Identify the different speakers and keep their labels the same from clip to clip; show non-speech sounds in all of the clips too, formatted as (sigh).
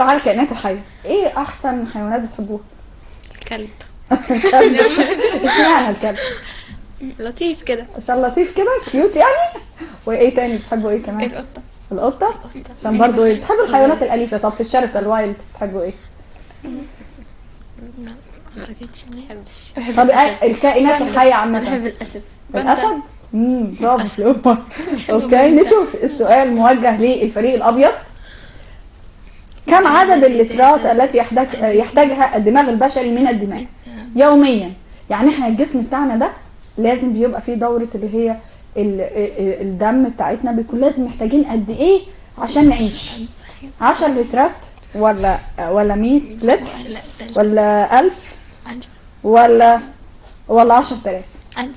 Speaker 1: على الكائنات الحية. إيه أحسن حيوانات بتحبوها؟
Speaker 2: الكلب.
Speaker 1: الكلب. (laughs) اشمعنى الكلب؟
Speaker 2: لطيف كده.
Speaker 1: عشان لطيف كده cute يعني. وإيه تاني؟ بتحبوا إيه كمان؟
Speaker 2: القطة.
Speaker 1: القطة؟ عشان برضو إيه بتحبوا الحيوانات الأليفة. طب في الشرس ال wild بتحبوا إيه؟
Speaker 2: ما أعتقدش ما بحبش
Speaker 1: طب الكائنات الحية عامة.
Speaker 3: بحب الاسد
Speaker 1: الأسد؟ امم برافو. (laughs) أوكي نشوف السؤال موجه للفريق الأبيض. كم عدد اللترات التي يحتاج يحتاجها الدماغ البشري من الدماء يوميا. يعني إحنا الجسم بتاعنا ده لازم بيبقى فيه دورة اللي هي ال- ال- الدم بتاعتنا بيكون لازم محتاجين قد إيه عشان نعيش؟ 10 لترات ولا ولا 100 لتر؟ ولا 1000
Speaker 2: ألف؟
Speaker 1: ولا ولا 10000
Speaker 2: ألف.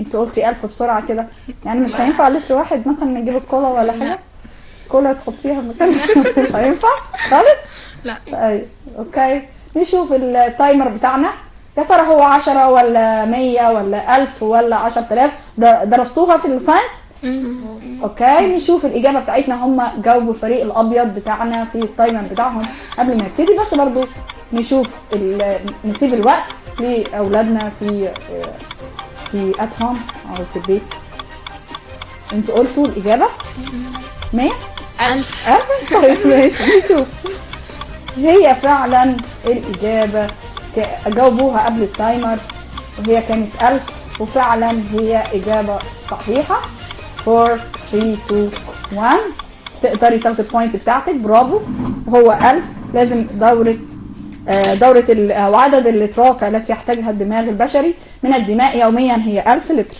Speaker 1: انت قلتي 1000 بسرعة كده. يعني مش هينفع لتر واحد مثلا نجيب الكولا ولا حاجة؟ كولا تحطيها مكانها. (laughs) هينفع خالص؟
Speaker 2: لا.
Speaker 1: أيوه okay. نشوف ال timer بتاعنا. يا ترى هو 10 ولا 100 ولا 1000 ولا 10000 ده درستوها في ال science؟ okay نشوف الإجابة بتاعتنا. هم جاوبوا الفريق الأبيض بتاعنا في ال timer بتاعهم قبل ما نبتدي بس برضو نشوف نسيب الوقت لاولادنا في في ات هوم أو في البيت. أنتوا قلتوا الإجابة؟ 100
Speaker 2: ألف.
Speaker 1: ألف. طيب (laughs) ماشي نشوف هي فعلا الإجابة جاوبوها قبل التايمر. وهي كانت ألف وفعلا هي إجابة صحيحة. 4 3 2 1 تقدري تاخدي البوينت بتاعتك. برافو. هو 1000 لازم دورة آه، دورة ال- أو عدد اللترات التي يحتاجها الدماغ البشري. من الدماء يوميا هي 1000 لتر.